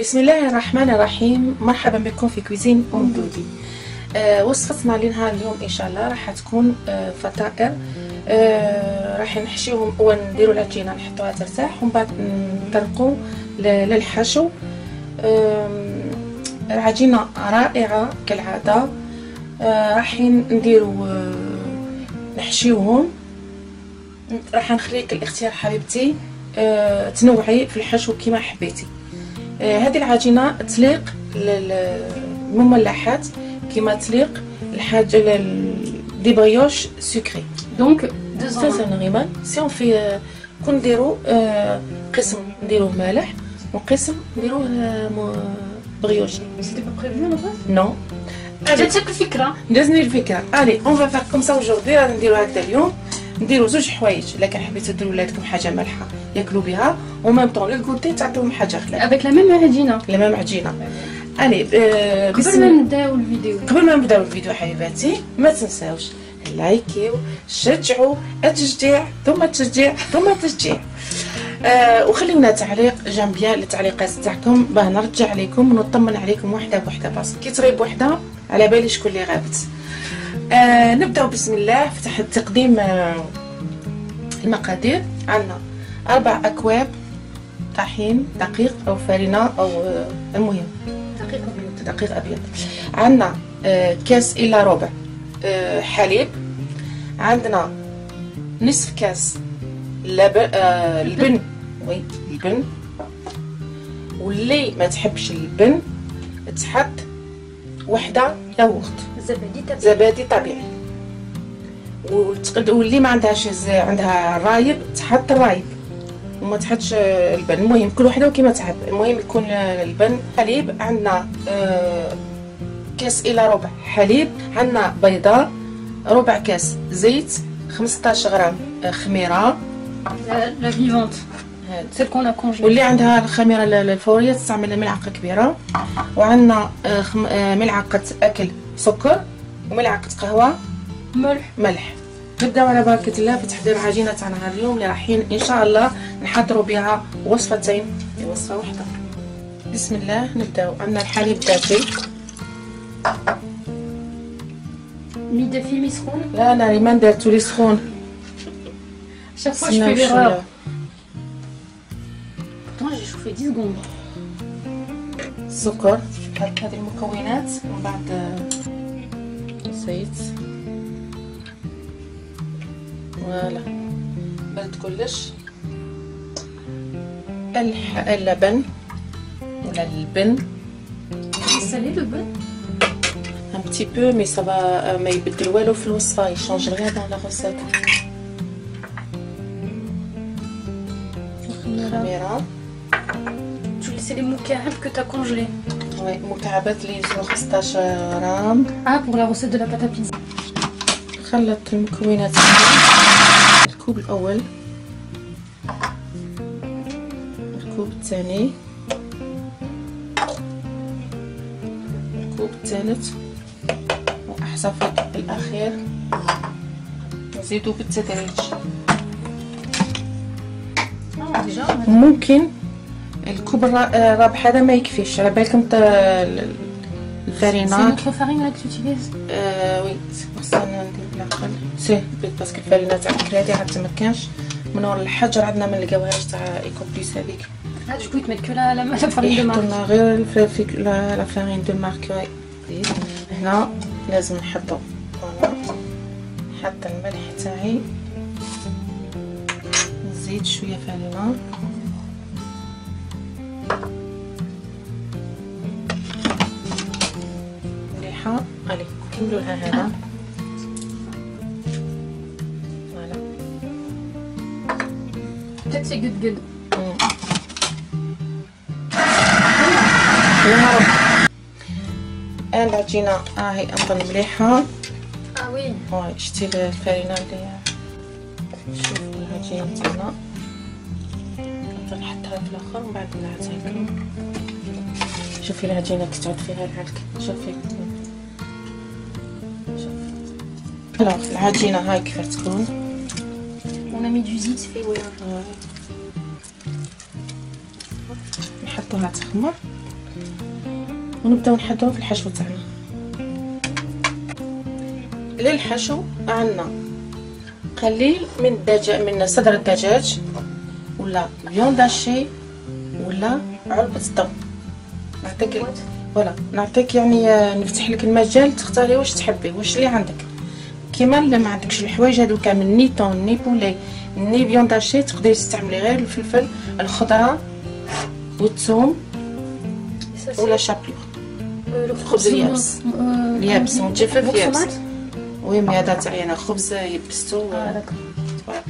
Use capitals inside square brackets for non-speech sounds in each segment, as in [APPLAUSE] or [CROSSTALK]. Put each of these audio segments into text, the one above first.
بسم الله الرحمن الرحيم. مرحبا بكم في كويزين ام دودي آه وصفتنا لنهار اليوم إن شاء الله. راح تكون آه فطائر. آه راح نحشيهم ونديروا العجينة نحطوها ترتاح. ومن بعد نطرقوا للحشو. آه العجينه رائعة كالعادة. آه راح نديروا آه نحشيوهم راح نخليك الاختيار حبيبتي. آه تنوعي في الحشو كما حبيتي. هذه العجينة تليق للمملحات كما تليق الحاجة دي بريوش سكري. donc sincèrement si on veut qu'on نديرو آه قسم نديروه مالح وقسم نديروه بريوش c'était pas prévu اون نو جاتك الفكرة جاتني الفكرة allez on va faire comme ça aujourd'hui نديرو هكذا اليوم نديرو زوج حوايج. إلا كان حبيتو ديروا ولادكم حاجة مالحة ياكلوا بها و même temps لل goûter تعطيهم حاجة خلاف avec la même عجينه la même عجينه allez آه قبل ما نبداو الفيديو. قبل ما نبداو الفيديو حبيباتي ما تنساوش لايكيو شجعوا التشجيع ثم التشجيع ثم التشجيع. آه وخليونا تعليق جنب التعليقات تاعكم. باه نرجع عليكم ونطمن عليكم وحدة بوحدة بس كي تريب وحدة على بالي شكون اللي غابت. آه نبداو بسم الله. فتح التقديم آه المقادير. عندنا أربع أكواب طحين دقيق أو فرينه أو آه المهم. دقيق أبيض. دقيق أبيض. عندنا آه كاس الا ربع آه حليب. عندنا نصف كاس لبن آه البن. وي البن. واللي ما تحبش البن تحط وحدة ياغورت. زبادي تبع زبادي طبيعي. وتقد- واللي ما عندهاش عندها الرايب تحط الرايب. وما تحطش البن. المهم كل وحده وكيما تحب. المهم يكون البن حليب عندنا آه، كاس إلى ربع حليب عندنا بيضه ربع كاس زيت 15 غرام آه، خميرة. la vivante. celle qu'on a congelée واللي عندها الخميرة ال- الفورية تستعمل ملعقة كبيرة. وعندنا آه، ملعقة أكل سكر وملعقة قهوة. ملح. ملح. نبداو على بركة الله في تحضير عجينة تاعنا اليوم اللي رايحين إن شاء الله نحضروا بها وصفتين. وصفة واحدة. بسم الله نبداو عندنا الحليب دافي مي دافي مي سخون لا أنا ما درتو لي سخون. Voilà استناو j'ai fait. erreur pourtant j'ai chauffé 10 secondes السكر هاد- هذه المكونات. ومن بعد آه، زيت voilà. برد كلش الح... اللبن. ولا البن salé ou bien un petit peu mais ça va euh, ما يبدل والو في الوصفه ça change rien dans la recette. خميره Tu laisses les moucahab que t'as congelé. وي مكعبات لي 15 غرام Ah, pour la recette de la pâte à pizza. خلط المكونات. الكوب الأول. الكوب الثاني. الكوب الثالث. وأحسن في الأخير. نزيدو بالتدريج. Ah, ممكن الكوب الرا- الرابح هذا ما يكفيش. على بالكم تا- ال- c'est الفرينة. notre farine là que tu utilises. آه oui خصنا ندير بالعقل c'est parce que الفرينة تاع الكرادي عاد تمكنش من ورا الحجر عندنا ما نلقاوهاش تاع Eco Plus هذيك. mettent que la, la, la farine de يحطوا marque. لنا غير la la farine de marque. وي. هنا لازم نحطو. نحط الملح تاعي. نزيد شوية فرينة. مليحه الي كملوا لها هذا فوالا. good good. يا رب العجينه هاهي اظن مليحة. Ah oui. هاي شتي الفرينه اللي شوف العجينه تاعنا نحطها في الآخر ومن بعد نعتها لكم شوفي العجينه كي تعود فيها العلك شوفي. شوفي. العجينه هاي كيف تكون. On a mis du zit, fait ouais. هاي. نحطوها تخمر ونبداو نحضروا في الحشو تاعنا. للحشو عندنا قليل من الدجاج من صدر الدجاج. ولا بيون داشي ولا علبة الضو نعطيك فوالا. نعطيك يعني آه، نفتح لك المجال تختاري واش تحبي واش اللي عندك. كيما الا ما عندكش الحوايج هذو كامل ني طون ني بولي ni viande hachée تقدري تستعملي غير الفلفل الخضرة والثوم و la chapelure. الخبز اليابس. اليابس. متجفف يابس oui mais هذا تاعي أنا خبز يبستو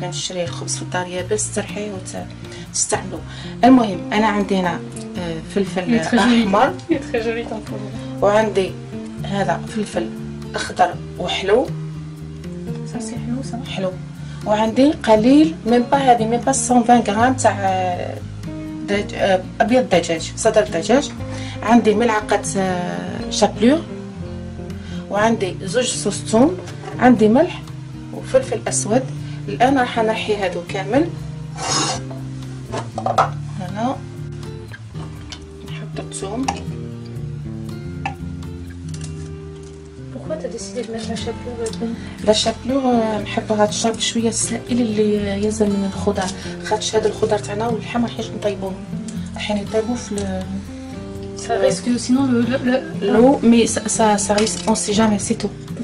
كنشري الخبز في الدار يابس ترحيه وتستعملو. المهم أنا عندي هنا آه، فلفل أحمر. وعندي هذا فلفل أخضر وحلو. حلو. وعندي قليل من با هذه من با 120 غرام تاع آه، آه، أبيض دجاج صدر دجاج. عندي ملعقة شابلور. وعندي زوج صوص ثوم. عندي ملح وفلفل أسود. الآن راح نحي هادو كامل. هنا. نحط الثوم لا شابلور نحبها تشرب شوية السائل اللي ينزل من الخضر خاطش هذا الخضر تاعنا واللحم راح نطيبوه. راح يطيبوا في Ça risque sinon le, le, le- l'eau mais ça, ça, ça risque on sait jamais c'est tout.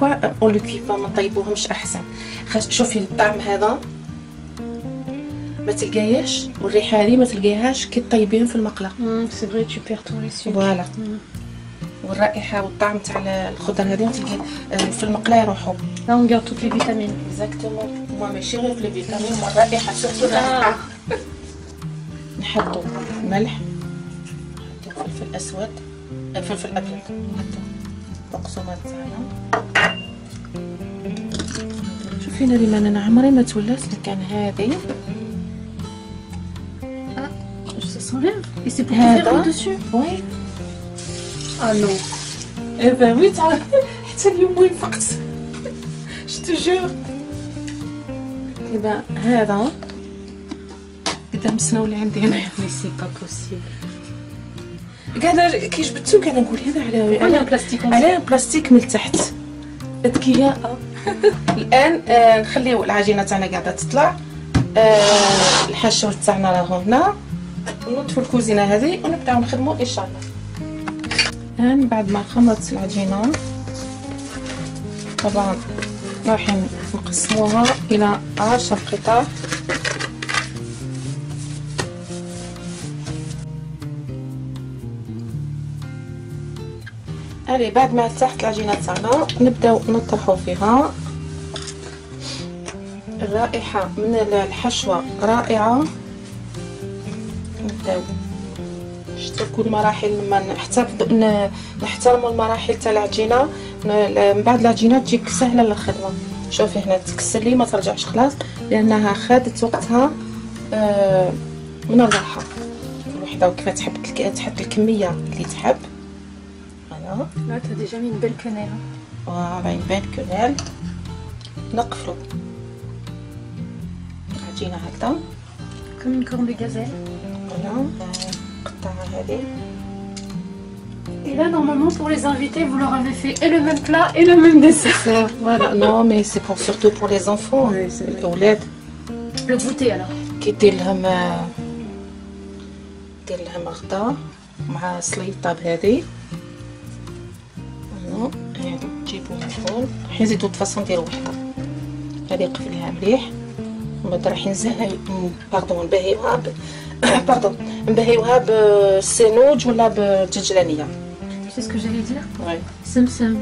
pourquoi on le cuit pas ما نطيبوهمش احسن شوفي الطعم هذا ما تلقايهش والريحه هذه ما تلقايهاش كي طيبين في المقله vrai, tu perds tout les sucres. voilà. والرائحه والطعم تاع الخضر هذه ما تلقاي في المقله يروحوا Là on garde toutes les vitamines. exactement moi ماشي غير في الفيتامين moi الرائحه surtout الرائحه نحطو ملح نحطو فلفل اسود فلفل ابيض نحطو بقسماط تاعنا. شوفي أنا ريمان أنا عمري ما تولات. مكان هذه Ça s'enlève Et c'est pour Ah, faire attends. le dessus وي. Ah non. [LAUGHS] إيه ben oui تعرف حتى اليوم وين فقت؟ [LAUGHS] جو جور اذا هذا. قدام السنة اللي عندي هنا Mais c'est pas possible. قاعدة كي جبدتو قاعدة نقول هذا على على en على بلاستيك من تحت. أذكياء. الآن آه نخليو العجينة تاعنا قاعدة تطلع. آه الحشو تاعنا راهو هنا. ونطفوا الكوزينة هذه ونبداو نخدموا إن شاء الله. الآن بعد ما خمرت العجينة طبعا راح نقسموها إلى عشر قطع. ألي بعد ما ارتاحت العجينه تاعنا نبداو نطرحو فيها. الرائحه من الحشوة رائعة. نبداو نشتركوا المراحل لما نحتفظ نحترموا المراحل تاع العجينة. من بعد العجينه تجيك سهلة للخدمة. شوفي هنا تكسر لي ما ترجعش خلاص لأنها خادت وقتها آه، من الراحة. وحدة وكيف تحب تحط الكمية اللي تحب. فوالا Là, t'as déjà mis une belle quenelle. hein. فوالا يبان كذال نقفلو العجينه هكذا Comme une corne de gazelle. فوالا القطعه هذه Et là, normalement, pour les invités, vous leur avez fait et le même plat et le même dessert. voilà non mais c'est pour surtout pour les enfants Oui, c'est vrai. الاولاد Le goûter alors. كي دير لهم دير لهم غدا مع سليطه بهذه الفول راح نزيدو de toute façon نديرو وحده هذه قفلها مليح ومن بعد راح نزهي pardon نبهيوها ب... pardon نبهيوها بالسينوج ولا بالججلانيه Tu sais ce que j'allais dire oui Simsim.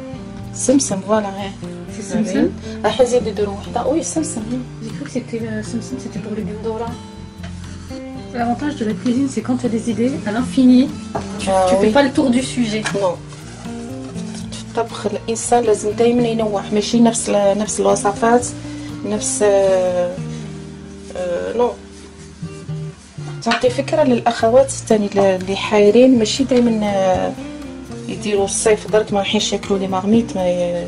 سمسم voilà هي C'est Simsim راح نزيدو نديرو وحده وي سمسم J'ai cru que c'était le Simsim, c'était pour le Gundora. L'avantage de la cuisine, c'est quand tu as des idées à l'infini, tu, Ah tu oui. fais pas le tour du sujet. Non. الطبخ الإنسان لازم دائما ينوع ماشي نفس نفس الوصفات نفس آه آه نو. تعطي فكرة للأخوات الثاني اللي حايرين ماشي دائما آه يديروا الصيف درك ما رايحينش ياكلوا لي مارميت ما ي...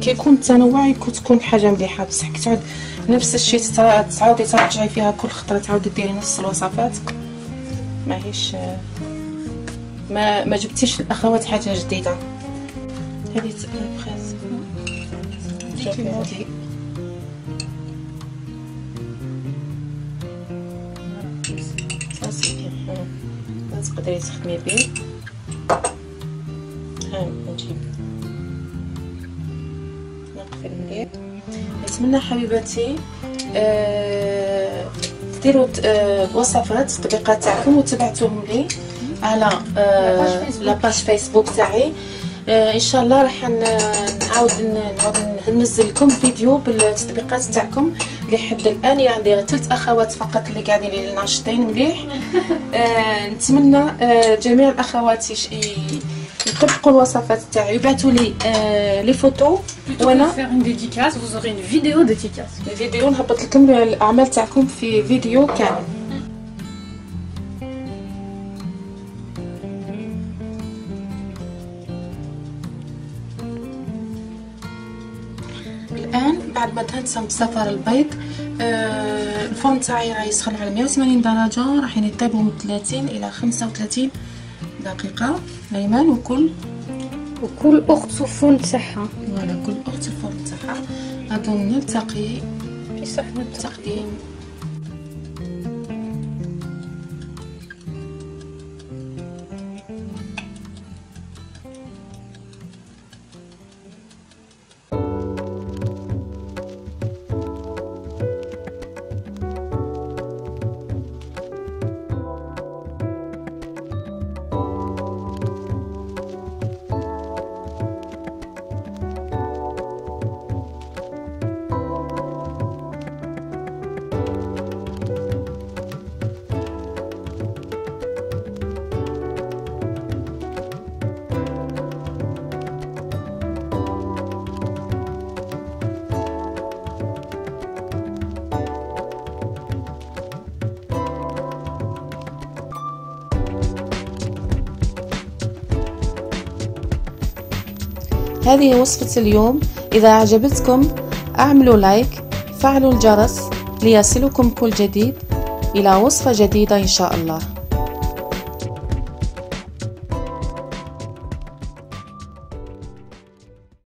كي يكون التنوع يكون تكون حاجة مليحة. بصح كي تعود نفس الشيء تعاودي ترجعي فيها كل خطرة تعاودي ديري نفس الوصفات. ماهيش ما ما جبتيش الأخوات حاجة جديدة. هذه brisée تقدري تخدمي به ها نجيب. نقفل مليح نتمنى حبيباتي آه ديروا آه وصفات التطبيقات تاعكم وتبعتوهم لي. على آه la page Facebook تاعي. آه ان شاء الله راح نعاود نعاود ننزل لكم فيديو بالتطبيقات تاعكم لحد الآن. يعني ثلاث أخوات فقط اللي قاعدين لي ناشطين مليح. [LAUGHS] آه نتمنى آه جميع الأخوات يطبقوا الوصفات تاعي. يبعثوا لي آه لي فوتو. وأنا vidéo dédicace. الفيديو نهبط لكم الأعمال تاعكم في فيديو كامل. ما دهنت بصفر البيض آه الفرن تاعي راه يسخن على 180 درجة راح يطيبوا من 30 إلى 35 دقيقة. الايمان وكل؟ وكل أخت الفرن تاعها. فوالا كل أخت الفرن تاعها. أظن نلتقي في صحن التقديم. هذه وصفة اليوم. إذا أعجبتكم أعملوا لايك فعلوا الجرس ليصلكم كل جديد. إلى وصفة جديدة إن شاء الله.